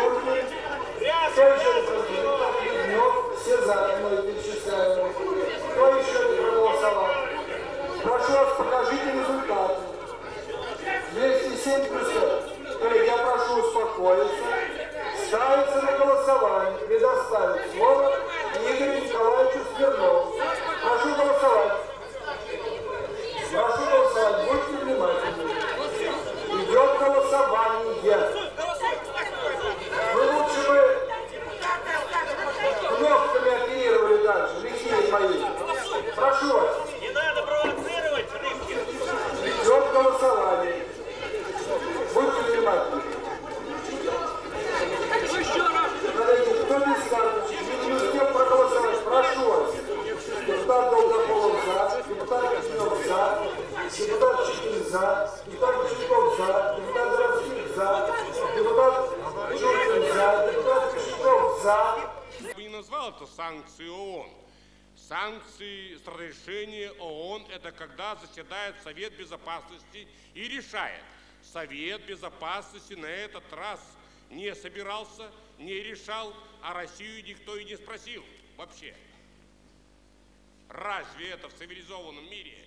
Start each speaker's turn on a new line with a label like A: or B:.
A: четвертый. Только Зазвенов и Вновь все. Кто еще не проголосовал? Прошу вас, покажите результаты. 207 плюс 5. Коллеги, я прошу успокоиться. За, депутат Чеков за, депутат Городских за, депутат Чуркин за, депутат Кошельков за.
B: Бы не назвал это санкции ООН. Санкции с разрешения ООН – это когда заседает Совет Безопасности и решает. Совет Безопасности на этот раз не собирался, не решал, а Россию никто и не спросил вообще. Разве это в цивилизованном мире